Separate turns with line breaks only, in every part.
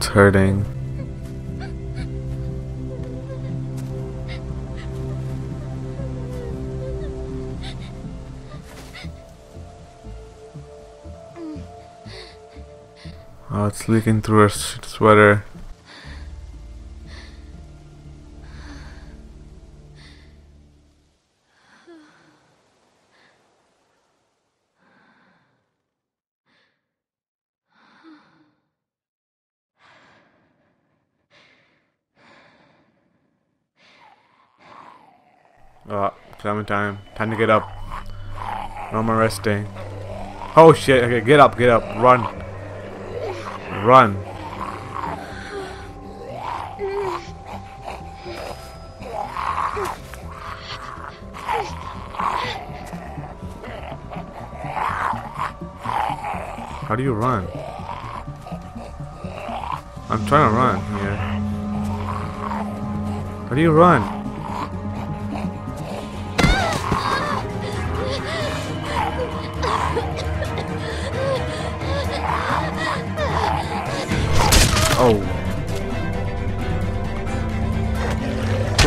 It's hurting. Oh, it's leaking through her sweater. Oh, Clementine, time Time to get up. No more resting. Oh shit, okay, get up, get up, run. Run. How do you run? I'm trying to run here. How do you run?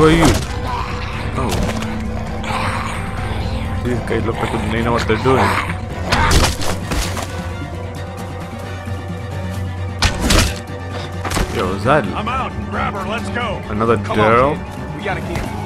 Who are you? Oh. These guys look like they know what they're doing. Yo, is that
I'm out. Grab her. Let's go.
another Daryl?
We gotta get.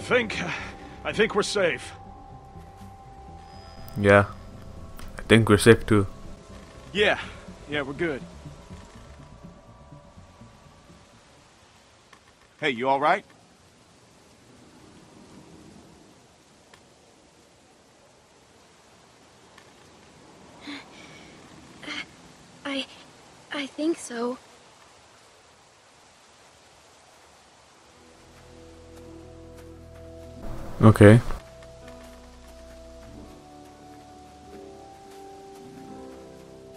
Think, I think we're safe.
Yeah. I think we're safe too.
Yeah, yeah, we're good. Hey, you all right?
I. I think so.
Okay.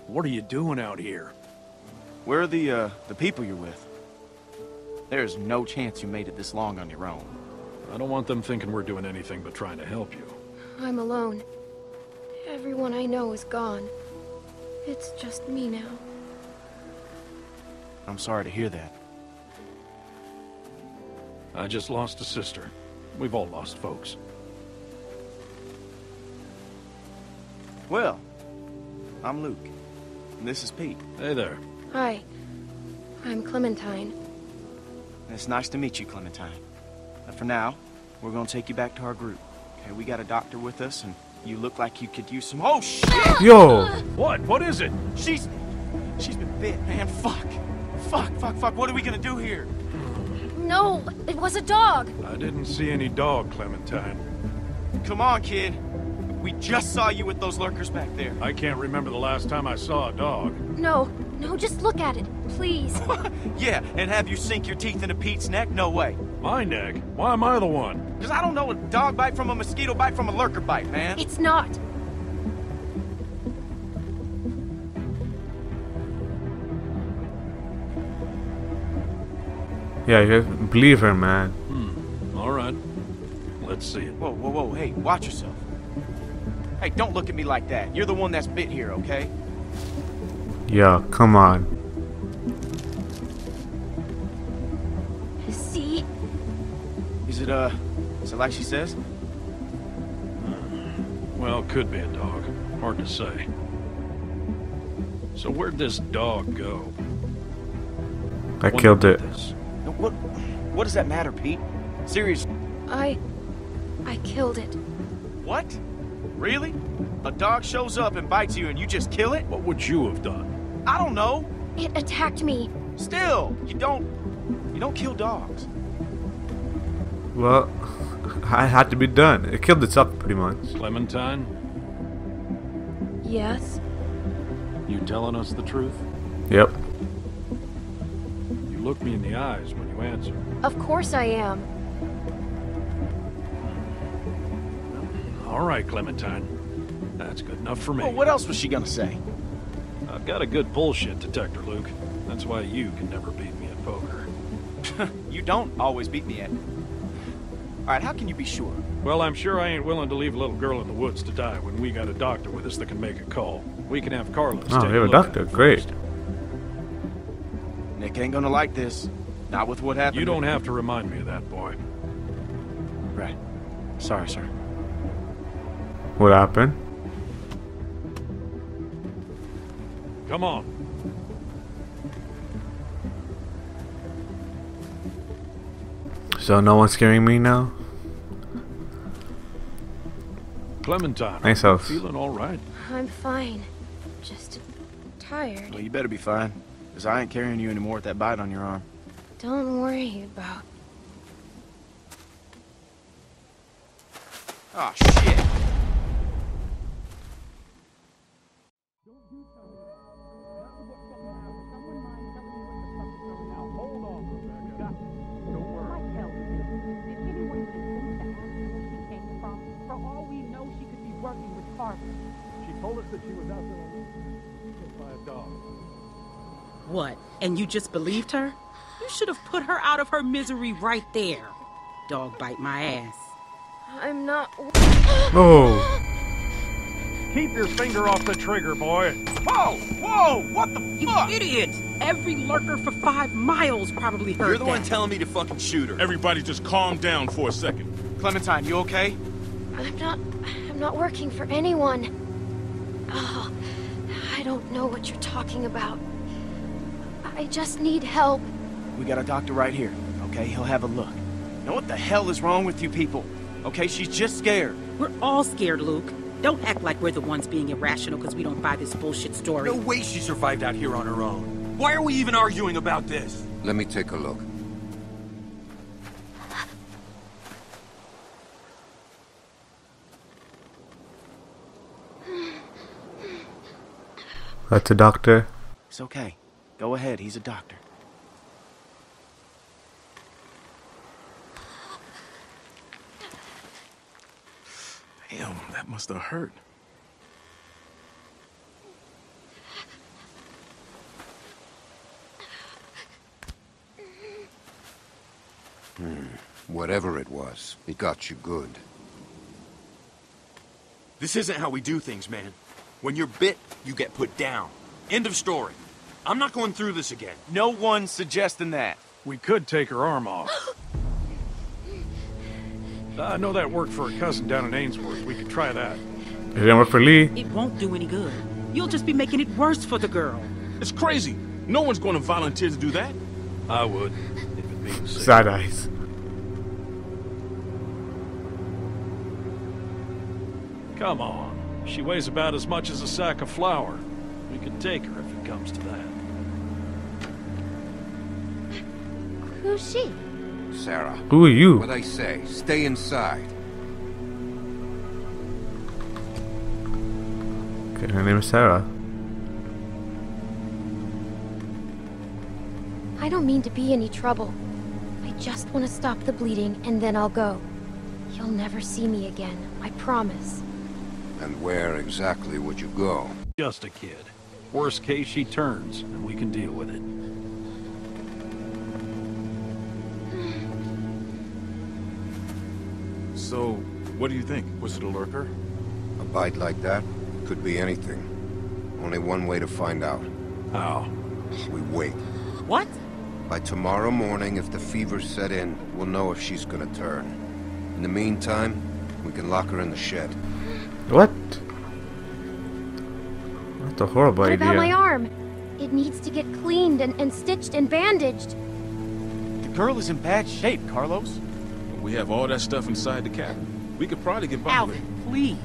What are you doing out here?
Where are the, uh, the people you're with? There's no chance you made it this long on your own.
I don't want them thinking we're doing anything but trying to help you.
I'm alone. Everyone I know is gone. It's just me now.
I'm sorry to hear that.
I just lost a sister. We've all lost folks.
Well, I'm Luke. And this is Pete.
Hey there.
Hi. I'm Clementine.
It's nice to meet you, Clementine. But for now, we're gonna take you back to our group. Okay, we got a doctor with us, and you look like you could use some. Oh shit!
Yo!
What? What is it?
She's, she's been bit, man. Fuck, fuck, fuck, fuck. What are we gonna do here?
No, it was a dog.
I didn't see any dog, Clementine.
Come on, kid. We just saw you with those lurkers back there.
I can't remember the last time I saw a dog.
No, no, just look at it, please.
yeah, and have you sink your teeth into Pete's neck? No way.
My neck? Why am I the one?
Cause I don't know a dog bite from a mosquito bite from a lurker bite, man.
It's not.
Yeah, you guys believe her, man.
All right. Let's see it.
Whoa, whoa, whoa, hey, watch yourself. Hey, don't look at me like that. You're the one that's bit here, okay?
Yeah, come on.
See?
Is it, uh, is it like she says?
Well, could be a dog. Hard to say. So where'd this dog go?
I
When
killed it.
this?
No, What, what does that matter, Pete? Seriously,
I. I killed it.
what? Really? A dog shows up and bites you and you just kill it?
What would you have done?
I don't know.
It attacked me.
Still, you don't, you don't kill dogs.
Well, I had to be done. It killed itself pretty much.
Clementine,
Yes?
you telling us the truth?
Yep.
You look me in the eyes when you answer.
Of course I am.
All right, Clementine. That's good enough for me.
Well, what else was she gonna say?
I've got a good bullshit detector, Luke. That's why you can never beat me at poker.
You don't always beat me at. All right, how can you be sure?
Well, I'm sure I ain't willing to leave a little girl in the woods to die when we got a doctor with us that can make a call. We can have Carlos
Oh, we have a
look
doctor. Great.
first.
Nick ain't gonna like this. Not with what happened.
You don't have to remind me of that, boy.
Right. Sorry, sir.
What happened?
Come on.
So no one's scaring me now?
Clementine.
Nice
are
house.
Feeling all right?
I'm fine. Just tired.
Well, you better be fine, because I ain't carrying you anymore with that bite on your arm.
Don't worry about.
Oh, shit. Don't do something.
If anyone can ask where she came from, for all we know, she could be working with Carver.
She told us that she was out there hit by a dog.
What? And you just believed her? You should have put her out of her misery right there. Dog bite my ass.
I'm not.
Oh,
Keep your finger off the trigger, boy.
Whoa! Whoa! What the
You
fuck?
idiot! Every lurker for five miles probably heard
You're the
that.
one telling me to fucking shoot her.
Everybody just calm down for a second.
Clementine, you okay?
I'm not. I'm not working for anyone. Oh, I don't know what you're talking about. I just need help.
We got a doctor right here, okay? He'll have a look. Now what the hell is wrong with you people? Okay, she's just scared.
We're all scared, Luke. Don't act like we're the ones being irrational because we don't buy this bullshit story.
No way she survived out here on her own. Why are we even arguing about this?
Let me take a look.
that's a doctor.
It's okay. Go ahead, he's a doctor.
Damn, that must have hurt. Hmm.
Whatever it was, it got you good.
This isn't how we do things, man. When you're bit, you get put down. End of story. I'm not going through this again.
No one's suggesting that.
We could take her arm off. I know that worked for a cousin down in Ainsworth. We could try that.
It didn't work for Lee.
It won't do any good. You'll just be making it worse for the girl.
It's crazy. No one's going to volunteer to do that.
I would, if it means saving.
Sad eyes.
Come on. She weighs about as much as a sack of flour. We could take her if it comes to that.
Who's she?
Sarah,
Who are you?
what I say, stay inside.
Okay, her name is Sarah.
I don't mean to be any trouble. I just want to stop the bleeding and then I'll go. You'll never see me again, I promise.
And where exactly would you go?
Just a kid. Worst case, she turns, and we can deal with it.
So, what do you think? Was it a lurker?
A bite like that could be anything. Only one way to find out.
How?
We wait.
What?
By tomorrow morning, if the fever set in, we'll know if she's gonna turn. In the meantime, we can lock her in the shed.
What? That's a horrible
What about my arm? It needs to get cleaned and, and stitched and bandaged.
The girl is in bad shape, Carlos.
We have all that stuff inside the cabin. We could probably get by with it.
Please.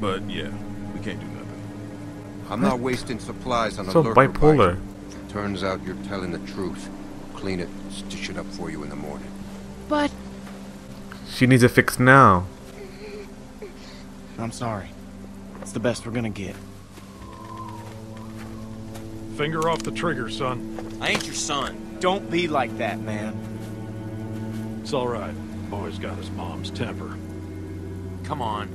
But yeah, we can't do nothing.
I'm not wasting supplies on a
So
lurker
bipolar.
bite. Turns out you're telling the truth. Clean it, stitch it up for you in the morning.
But
She needs a fix now.
I'm sorry. It's the best we're gonna get.
Finger off the trigger, son.
I ain't your son.
Don't be like that, man.
It's all right. Boy's got his mom's temper.
Come on.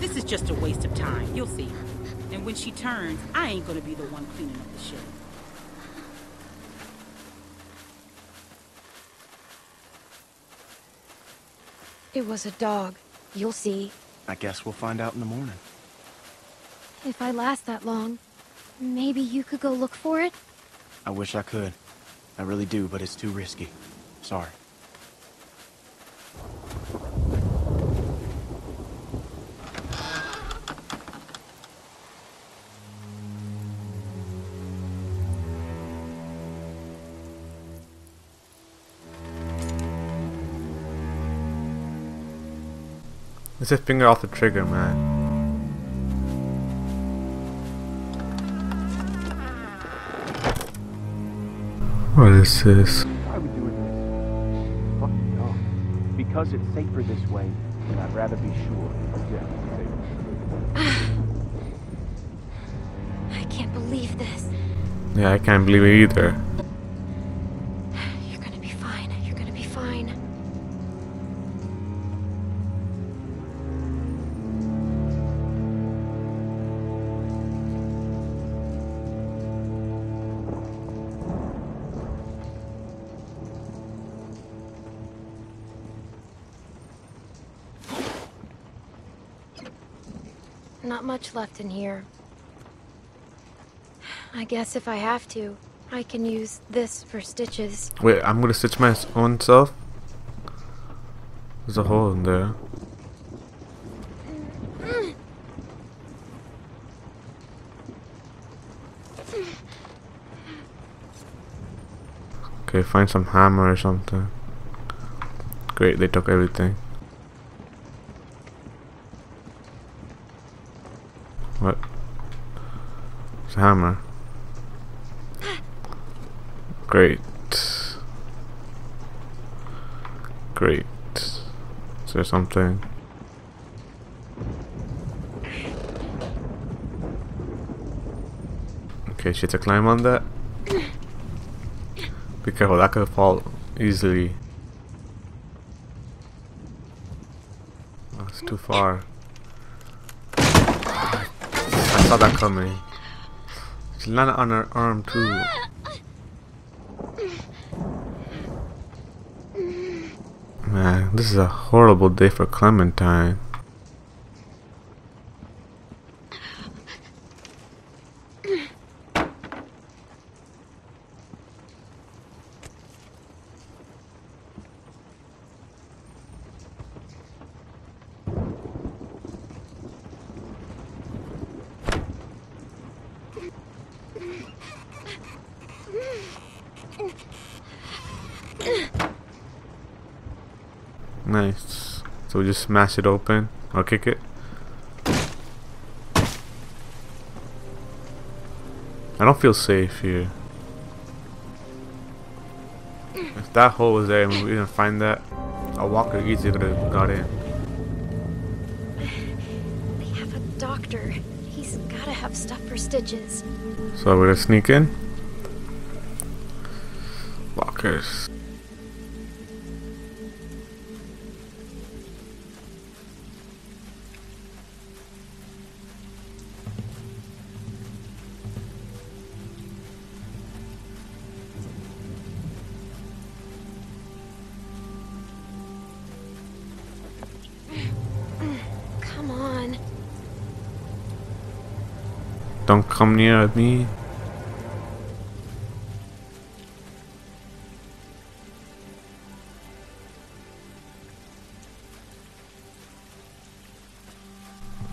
This is just a waste of time. You'll see. And when she turns, I ain't gonna be the one cleaning up the shit.
It was a dog. You'll see.
I guess we'll find out in the morning.
If I last that long, maybe you could go look for it?
I wish I could. I really do, but it's too risky. Sorry.
It's a finger off the trigger, man. What is this?
Why are we doing this? Fucking no. Because it's safer this way, and I'd rather be sure. Yeah,
I can't believe this.
Yeah, I can't believe it either.
Not much left in here. I guess if I have to, I can use this for stitches.
Wait, I'm gonna stitch my own self? There's a hole in there. Okay, find some hammer or something. Great, they took everything. What? It's a hammer. Great. Great. Is there something? Okay, she had to climb on that. Be careful, that could fall easily. That's too far. I saw that coming. She landed on her arm too. Man, this is a horrible day for Clementine. Nice. So we just smash it open or kick it. I don't feel safe here. If that hole was there and we didn't find that, a walker easily could have got in.
They have a doctor. He's gotta have stuff for stitches.
So we're gonna sneak in. Walkers. Don't come near me.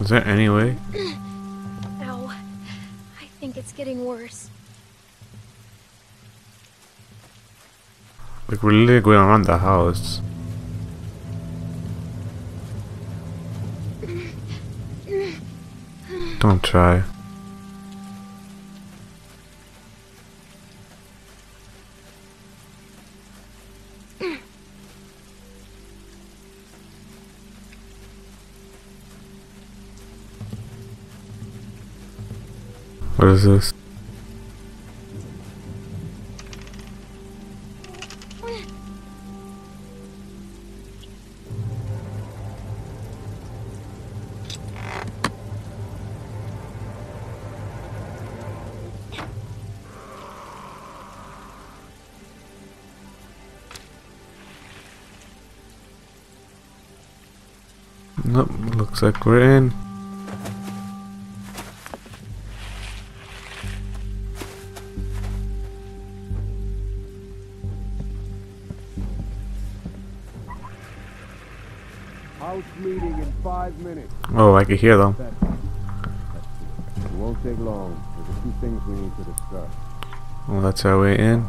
Is there any way?
Ow. I think it's getting worse.
Like we're literally going around the house. Don't try. What is this? Nope, looks like we're in. Oh, I can hear them.
It won't take long. There's a few things we need to discuss.
Well, that's our way in.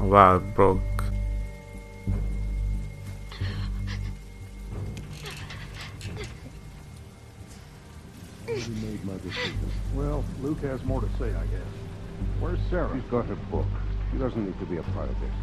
Oh, wow, it
say, I guess. Where's Sarah?
She's got her book. She doesn't need to be a part of this.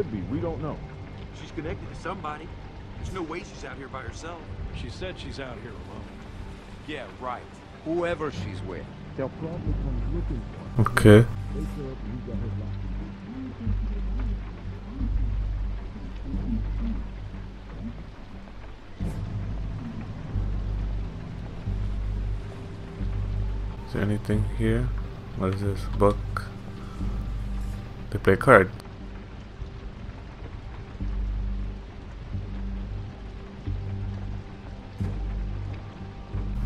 Could be. We don't know.
She's connected to somebody. There's no way she's out here by herself.
She said she's out here alone.
Yeah, right.
Whoever she's with.
They'll probably come looking for her.
Okay.
They show up and you got her locked.
Is there anything here? What is this? Book. They play card.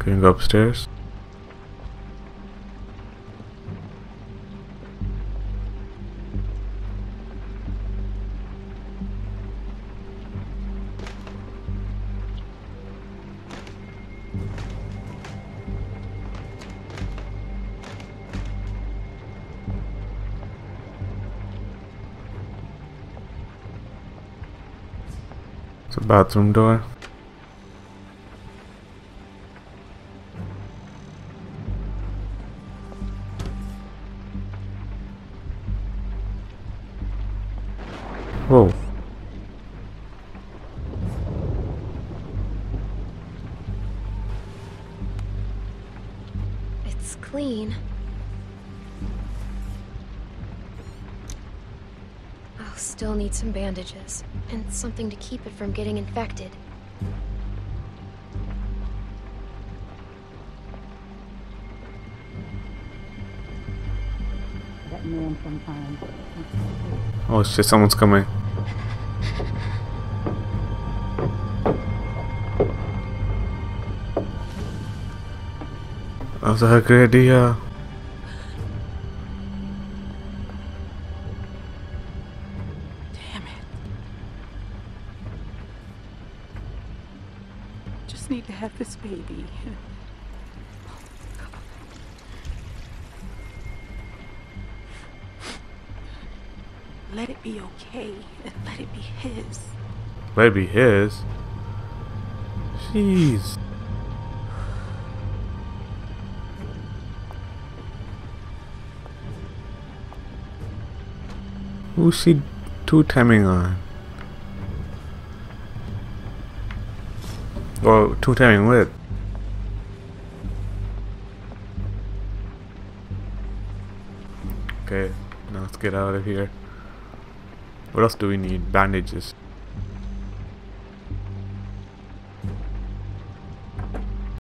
Can go upstairs? It's a bathroom door.
Bandages and something to keep it from getting infected.
Oh shit, someone's coming. That was a great idea.
Let it be okay and let it be his.
Let it be his. Jeez. Who's she two timing on? Or two timing with? Okay, now let's get out of here. What else do we need? Bandages.